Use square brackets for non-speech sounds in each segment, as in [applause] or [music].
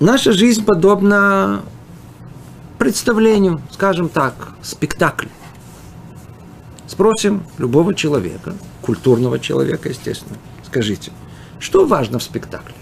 Наша жизнь подобна представлению, скажем так, спектаклю. Спросим любого человека, культурного человека, естественно, скажите, что важно в спектакле?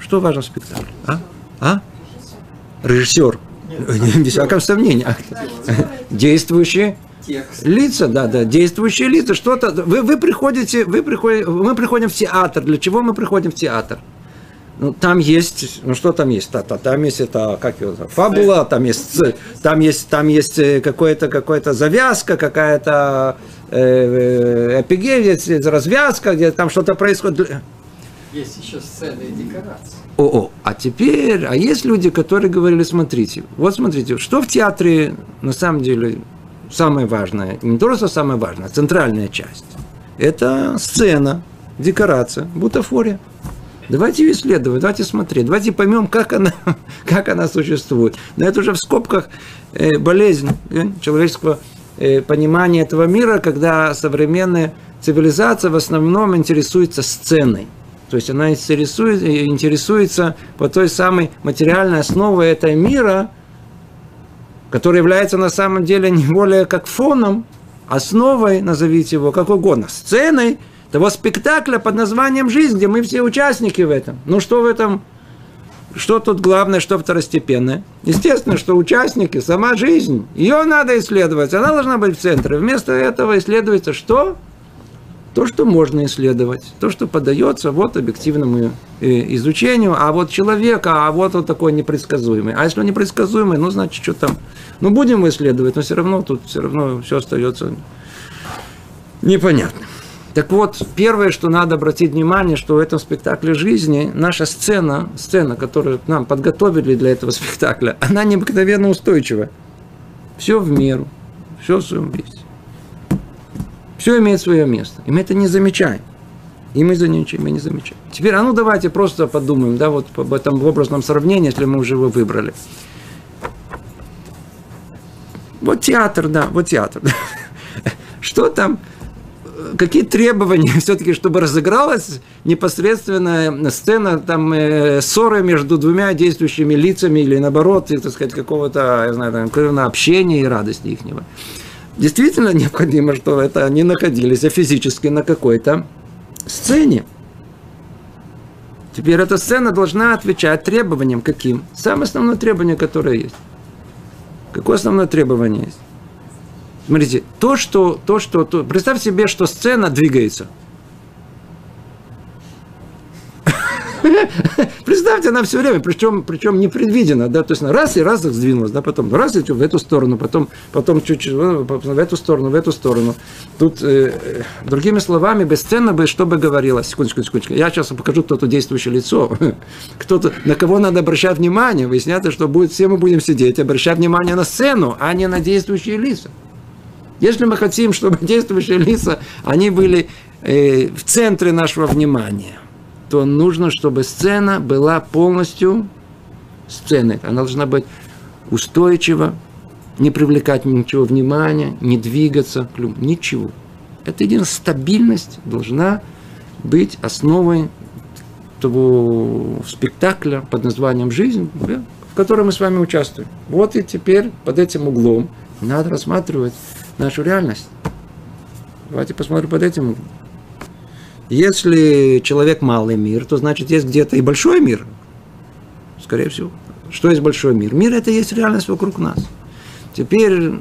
Что важно в спектакле? А? А? Режиссер. Без всякого сомнения. Действующие лица, да, да, действующие лица, что-то. Вы, вы приходите, вы приходите, мы приходим в театр. Для чего мы приходим в театр? Ну, там есть, ну что там есть? Та, та, там есть это, как его, фабула, там есть, там есть, там есть э, какая-то какая завязка, какая-то э, эпигея, есть развязка, где там что-то происходит. Есть еще сцены и декорации. О, о, а теперь, а есть люди, которые говорили, смотрите, вот смотрите, что в театре на самом деле самое важное, не то, что самое важное, а центральная часть. Это сцена, декорация, бутафория. Давайте ее исследовать, давайте смотреть, давайте поймем, как она, [laughs] как она существует. Но это уже в скобках э, болезнь э, человеческого э, понимания этого мира, когда современная цивилизация в основном интересуется сценой. То есть она интересует, интересуется по той самой материальной основе этого мира, который является на самом деле не более как фоном, основой, назовите его как угодно, сценой – того спектакля под названием «Жизнь», где мы все участники в этом. Ну что в этом, что тут главное, что второстепенное? Естественно, что участники, сама жизнь, ее надо исследовать, она должна быть в центре. Вместо этого исследуется что? То, что можно исследовать, то, что подается вот объективному э, изучению, а вот человека, а вот он такой непредсказуемый. А если он непредсказуемый, ну, значит, что там? Ну, будем исследовать, но все равно тут все равно все остается непонятным. Так вот, первое, что надо обратить внимание, что в этом спектакле жизни наша сцена, сцена, которую нам подготовили для этого спектакля, [laughs] она необыкновенно устойчива. Все в меру, все в своем месте. Все имеет свое место. И мы это не замечаем. И мы за ничем мы не замечаем. Теперь, а ну давайте просто подумаем, да, вот об этом образном сравнении, если мы уже его выбрали. Вот театр, да, вот театр. [laughs] Что там какие требования [laughs] все-таки, чтобы разыгралась непосредственная сцена там э, ссоры между двумя действующими лицами или наоборот, так сказать, какого-то, я знаю, там, общения и радости ихнего. Действительно необходимо, что это они находились физически на какой-то сцене. Теперь эта сцена должна отвечать требованиям каким? Самое основное требование, которое есть. Какое основное требование есть? Смотрите, то, что, то, что, то, представь себе, что сцена двигается. Представьте, она все время, причем, причем непредвиденно, да, то есть раз и раз их сдвинулась, да, потом раз и в эту сторону, потом, потом чуть-чуть в эту сторону, в эту сторону. Тут, э, э другими словами, без сцены бы, что бы говорилось, секундочку, секундочку, я сейчас покажу кто-то действующее лицо, [laughs] кто-то, на кого надо обращать внимание, выясняется, что будет, все мы будем сидеть, обращать внимание на сцену, а не на действующие лица. Если мы хотим, чтобы [laughs] действующие лица, они были э, в центре нашего внимания, то нужно, чтобы сцена была полностью сценой. Она должна быть устойчива, не привлекать ничего внимания, не двигаться, ничего. Это единственная стабильность должна быть основой того спектакля под названием «Жизнь», в котором мы с вами участвуем. Вот и теперь под этим углом надо рассматривать нашу реальность. Давайте посмотрим под этим. Если человек малый мир, то значит есть где-то и большой мир. Скорее всего. Что есть большой мир? Мир это есть реальность вокруг нас. Теперь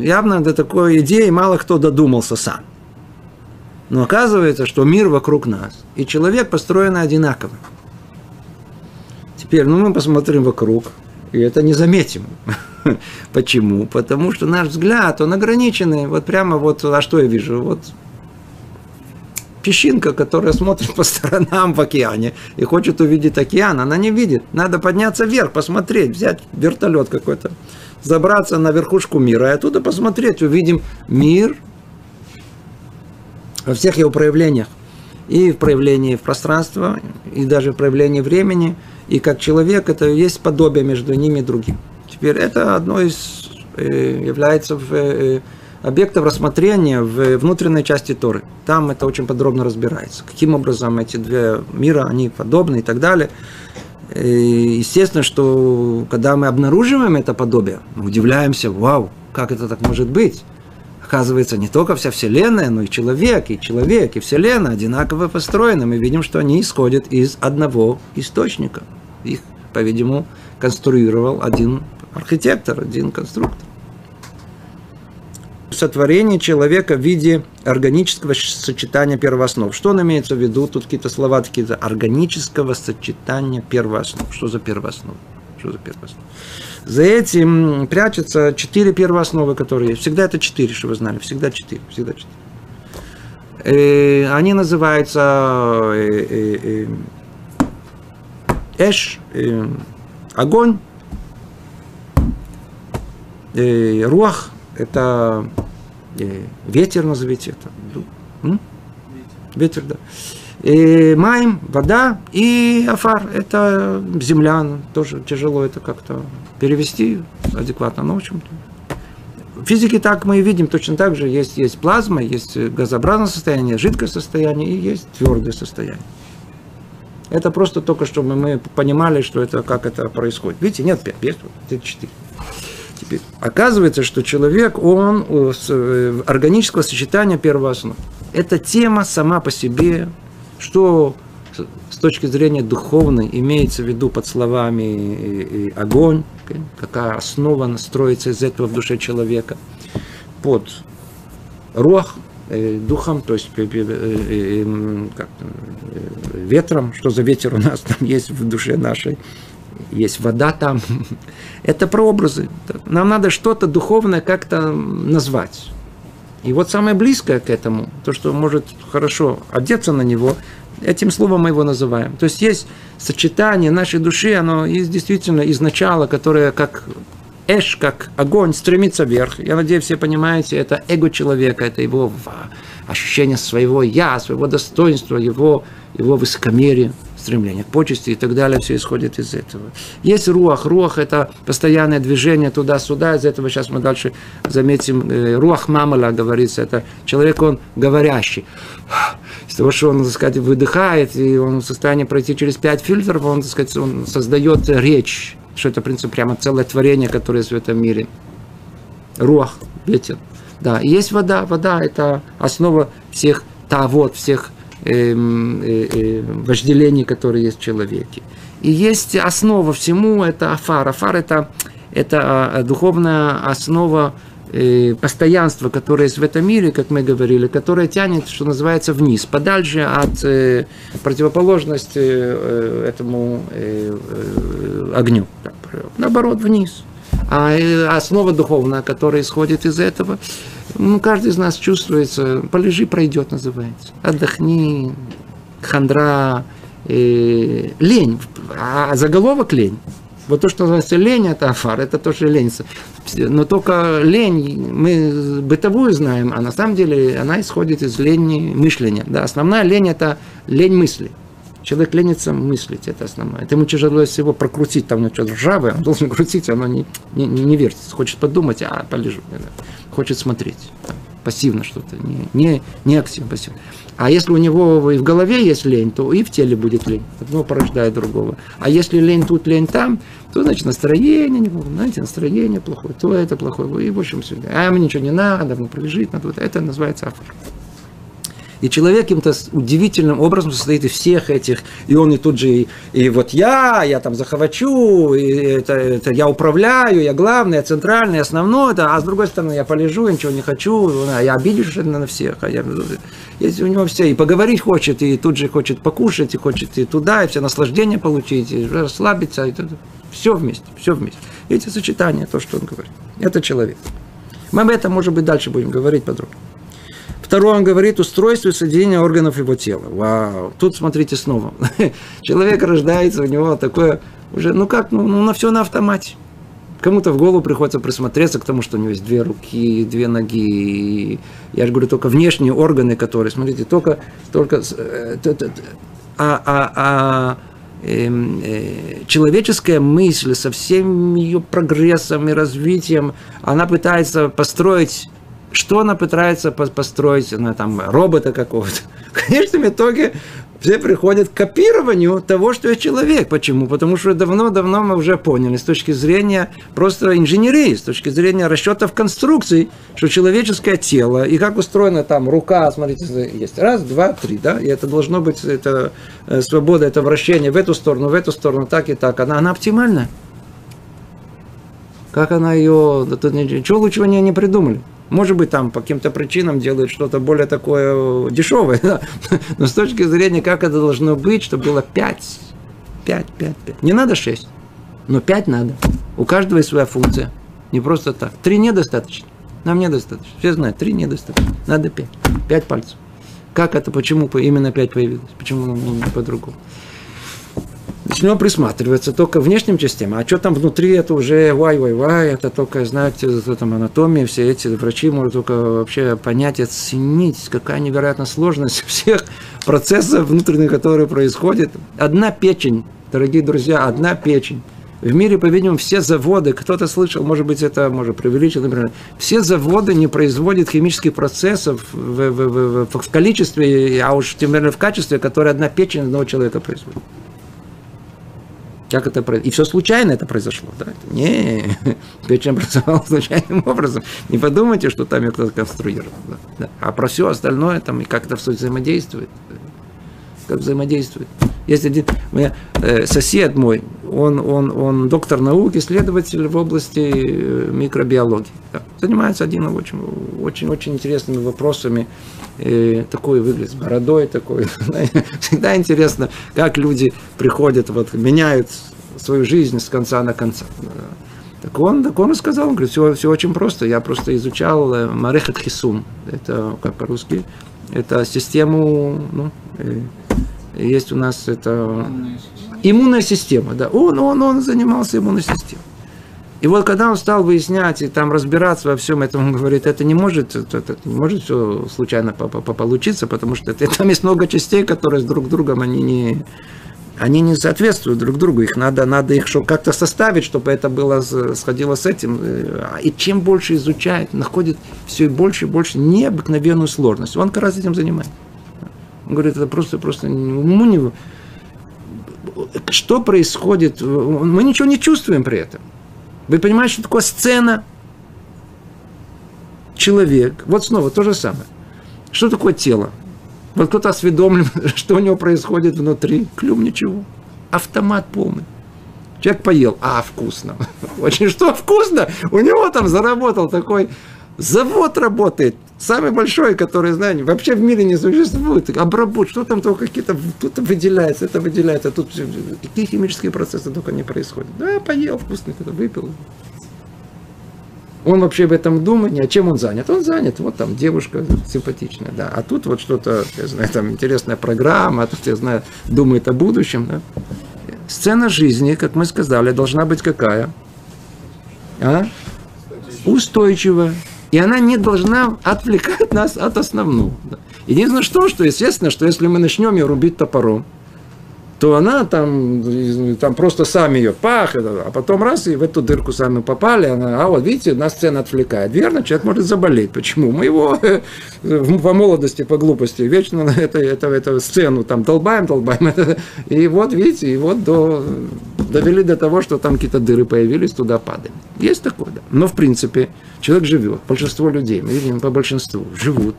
явно до такой идеи мало кто додумался сам. Но оказывается, что мир вокруг нас. И человек построен одинаково. Теперь, ну мы посмотрим вокруг. И это не заметим. [laughs] Почему? Потому что наш взгляд, он ограниченный. Вот прямо вот, а что я вижу? Вот песчинка, которая смотрит по сторонам в океане и хочет увидеть океан, она не видит. Надо подняться вверх, посмотреть, взять вертолет какой-то, забраться на верхушку мира и оттуда посмотреть, увидим мир во всех его проявлениях. И в проявлении в пространства, и даже в проявлении времени – и как человек, это есть подобие между ними и другим. Теперь это одно из э, является в, э, объектов рассмотрения в внутренней части Торы. Там это очень подробно разбирается. Каким образом эти две мира, они подобны и так далее. И естественно, что когда мы обнаруживаем это подобие, мы удивляемся, вау, как это так может быть? Оказывается, не только вся Вселенная, но и человек, и человек, и Вселенная одинаково построены. Мы видим, что они исходят из одного источника. Их, по-видимому, конструировал один архитектор, один конструктор сотворение человека в виде органического сочетания первооснов. Что он имеется в виду? Тут какие-то слова такие. Органического сочетания первооснов. Что за первооснов? Что за первооснов? За этим прячутся четыре первоосновы, которые есть. Всегда это четыре, что вы знали. Всегда четыре. Всегда четыре. Э, они называются э, э, Эш, огонь, Руах, это ветер назовите это. М? Ветер, да. И маем, вода и афар, это земля, тоже тяжело это как-то перевести адекватно, но в общем-то. В физике так мы и видим, точно так же есть, есть плазма, есть газообразное состояние, жидкое состояние и есть твердое состояние. Это просто только, чтобы мы понимали, что это, как это происходит. Видите, нет пять, есть вот, четыре. Теперь, оказывается, что человек, он э, органического сочетания первооснов. Эта тема сама по себе, что с точки зрения духовной имеется в виду под словами огонь, какая основа строится из этого в душе человека, под рух, э, духом, то есть э, как, ветром, что за ветер у нас там есть в душе нашей, есть вода там. [laughs] Это прообразы. Нам надо что-то духовное как-то назвать. И вот самое близкое к этому, то, что может хорошо одеться на него, этим словом мы его называем. То есть есть сочетание нашей души, оно есть действительно из начала, которое как эш, как огонь, стремится вверх. Я надеюсь, все понимаете, это эго человека, это его ощущение своего я, своего достоинства, его, его высокомерия стремление к почести и так далее, все исходит из этого. Есть руах. Руах – это постоянное движение туда-сюда. Из этого сейчас мы дальше заметим. Э, руах мамала говорится. Это человек, он говорящий. Из того, что он, так сказать, выдыхает, и он в состоянии пройти через пять фильтров, он, так сказать, он создает речь. Что это, в принципе, прямо целое творение, которое есть в этом мире. Руах, ветер. Да, и есть вода. Вода – это основа всех тавод, всех вожделений, которые есть в человеке. И есть основа всему, это афар. Афар это, это а, духовная основа э, постоянства, которое есть в этом мире, как мы говорили, которое тянет, что называется, вниз, подальше от э, противоположности э, этому э, э, огню. Наоборот, вниз. А основа духовная, которая исходит из этого, ну, каждый из нас чувствуется, полежи, пройдет, называется. Отдохни, хандра, э, лень, а заголовок лень. Вот то, что называется лень, это афар, это тоже лень. Но только лень, мы бытовую знаем, а на самом деле она исходит из лени мышления. Да, основная лень – это лень мысли. Человек ленится мыслить, это основное. Это ему тяжело всего прокрутить, там ну, что ржавое, он должен крутить, оно не, не, не вертится. Хочет подумать, а полежу хочет смотреть. Пассивно что-то, не, не, не активно, пассивно. А если у него и в голове есть лень, то и в теле будет лень. Одно порождает другого. А если лень тут, лень там, то значит настроение, знаете, настроение плохое, то это плохое. И в общем все. А мне ничего не надо, мне прожить надо. Это называется афор. И человек каким-то удивительным образом состоит из всех этих, и он и тут же, и, и вот я, я там захвачу, и это, это я управляю, я главный, я центральный, основной, это, а с другой стороны я полежу, я ничего не хочу, а я обидишь на всех, а я, есть у него все, и поговорить хочет, и тут же хочет покушать, и хочет и туда, и все наслаждения получить, и расслабиться, и все вместе, все вместе. Эти сочетания, то, что он говорит. Это человек. Мы об этом, может быть, дальше будем говорить подробно. Второе, он говорит устройство и соединение органов его тела. Вау. Тут смотрите снова. [laughs] Человек рождается, у него такое уже, ну как, ну, ну на все на автомате. Кому-то в голову приходится присмотреться к тому, что у него есть две руки, две ноги. Я же говорю, только внешние органы, которые, смотрите, только, только э, а, а, а э, э, человеческая мысль со всем ее прогрессом и развитием, она пытается построить Что она пытается построить, она там робота какого-то. [laughs] В конечном итоге все приходят к копированию того, что есть человек. Почему? Потому что давно-давно мы уже поняли с точки зрения просто инженерии, с точки зрения расчетов конструкций, что человеческое тело и как устроена там рука, смотрите, есть раз, два, три, да, и это должно быть, это э, свобода, это вращение в эту сторону, в эту сторону, так и так, она, она оптимальна. Как она ее, да, тут ничего лучшего не, не придумали. Может быть, там по каким-то причинам делают что-то более такое дешевое, да? [laughs] но с точки зрения, как это должно быть, чтобы было 5, 5, 5, 5. Не надо 6, но 5 надо. У каждого есть своя функция. Не просто так. 3 недостаточно. Нам недостаточно. Все знают, 3 недостаточно. Надо 5. 5 пальцев. Как это, почему именно 5 появилось? Почему по-другому? Начнем присматриваться только внешним частям, а что там внутри, это уже вай-вай-вай, это только, знаете, там анатомия, все эти врачи могут только вообще понять, оценить, какая невероятная сложность [laughs] всех процессов внутренних, которые происходят. Одна печень, дорогие друзья, одна печень. В мире, по-видимому, все заводы, кто-то слышал, может быть, это может преувеличить, например, все заводы не производят химических процессов в, в, в, в, количестве, а уж тем более в качестве, которое одна печень одного человека производит. Как это произошло? И все случайно это произошло. Да? Не, [laughs] печень образовалась [laughs] случайным образом. Не подумайте, что там ее кто-то конструировал. Да? Да. А про все остальное там и как это все взаимодействует. Как взаимодействует. Есть один у меня, э, сосед мой, он, он, он доктор наук, исследователь в области э, микробиологии. Да. Занимается один очень, очень, очень интересными вопросами. Э, такой выглядит, с бородой такой. [laughs] Всегда интересно, как люди приходят, вот, меняют свою жизнь с конца на конца. Так он, так он сказал, он говорит, все, все очень просто. Я просто изучал э, Марехат Хисум. Это как по-русски? Это систему, ну, э, есть у нас это иммунная система, да. Он, он, он занимался иммунной системой. И вот когда он стал выяснять и там разбираться во всем этом, он говорит, это не может, это, не может все случайно получиться, потому что это, там есть много частей, которые с друг другом они не, они не соответствуют друг другу, их надо, надо их как-то составить, чтобы это было сходило с этим. И чем больше изучает, находит все больше и больше необыкновенную сложность. Он как раз этим занимается. Он говорит, это просто, просто уму не... Что происходит? Мы ничего не чувствуем при этом. Вы понимаете, что такое сцена? Человек. Вот снова то же самое. Что такое тело? Вот кто-то осведомлен, [laughs] что у него происходит внутри. Клюм ничего. Автомат полный. Человек поел, а вкусно. [laughs] Очень что вкусно? У него там заработал такой завод работает, самый большой, который, знаете, вообще в мире не существует. Обработ, что там только какие-то, тут выделяется, это выделяется, тут какие химические процессы только не происходят. Да, поел вкусно, это выпил. Он вообще об этом думает, а чем он занят? Он занят, вот там девушка симпатичная, да. А тут вот что-то, я знаю, там интересная программа, а тут, я знаю, думает о будущем, да. Сцена жизни, как мы сказали, должна быть какая? А? Устойчивая. И она не должна отвлекать нас от основного. Единственное, что, что естественно, что если мы начнем ее рубить топором, то она там, там просто сами ее пах, а потом раз, и в эту дырку сами попали, она, а вот видите, нас сцена отвлекает. Верно, человек может заболеть. Почему? Мы его [laughs] по молодости, по глупости, вечно это, это, эту сцену там долбаем, долбаем. [laughs] И вот, видите, и вот до, довели до того, что там какие-то дыры появились, туда падаем. Есть такое, да. Но, в принципе, человек живет. Большинство людей, мы видим по большинству, живут.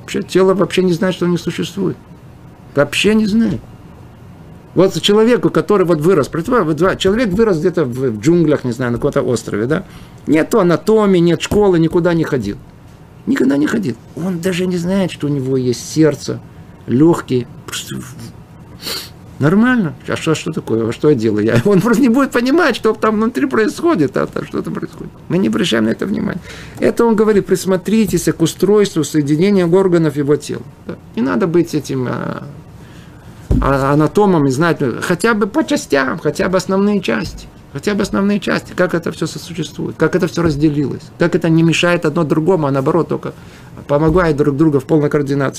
Вообще, тело вообще не знает, что они существуют. Вообще не знает. Вот человеку, который вот вырос, человек вырос где-то в джунглях, не знаю, на каком-то острове, да? Нет анатомии, нет школы, никуда не ходил. Никогда не ходил. Он даже не знает, что у него есть сердце, легкие. Нормально. А что, что такое? А что я делаю? Я, он просто не будет понимать, что там внутри происходит, а там что-то происходит. Мы не обращаем на это внимания. Это он говорит, присмотритесь к устройству соединения органов его тела. Да. Не надо быть этим а, а, анатомом и знать хотя бы по частям, хотя бы основные части. Хотя бы основные части, как это все сосуществует, как это все разделилось, как это не мешает одно другому, а наоборот только помогает друг другу в полной координации.